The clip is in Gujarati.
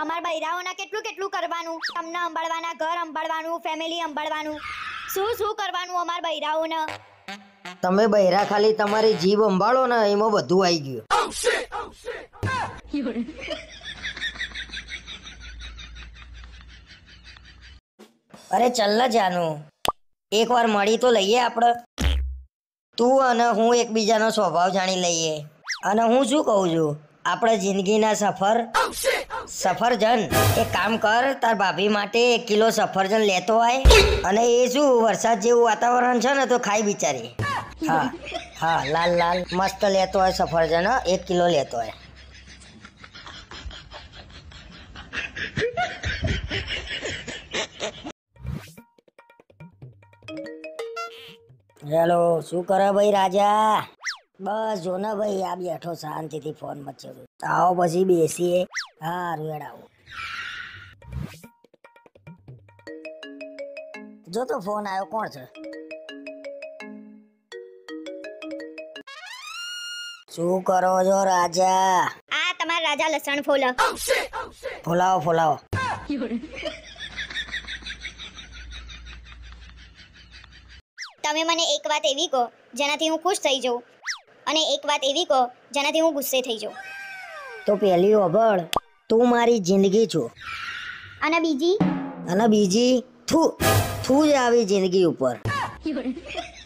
અમાર બૈરાઓના કેટલું કેટલું કરવાનું? તમને સંભાળવાના ઘર સંભાળવાનું ફેમિલી સંભાળવાનું શું શું કરવાનું અમાર બૈરાઓને? તમે બૈરા ખાલી તમારી જીભ અંબાળો ને એમાં બધું આવી ગયું. અરે ચલ ને જાનું. એક વાર મળી તો લઈએ આપણે તું અને હું એકબીજાનો સ્વભાવ જાણી લઈએ. અને હું શું કહું છું? આપણે જિંદગીના સફર સફરજન? એક કામ કર, તાર ભાભી માટે એક કિલો સફરજન લેતો આય. અને એ શું, વરસાદ જેવું વાતાવરણ છે ને, તો ખાઈ બિચારી. હા હા, લાલ લાલ, મસ્ત લેતો હોય સફરજન એક કિલો લેતો હોય હેલો, શું કરે ભાઈ રાજા? બસ જો ને ભાઈ આ બેઠો શાંતિથી ફોન મચ્યો આવો પછી બેસીએ. હા રેડ આવો. જો તો ફોન આવ્યો કોણ છે? શું કરો છો રાજા? આ તમારા રાજા લસણ ફૂલ. ફોલાવો ફોલાવો. તમે મને એક વાત એવી કહો જેનાથી હું ખુશ થઈ જાઉં. અને એક વાત એવી કહો જેનાથી હું ગુસ્સે થઈ જાઉં. તો પહેલી ઓભળ તું મારી જિંદગી છું. અને બીજી? અને બીજી થુ થુ જ આવી જિંદગી ઉપર.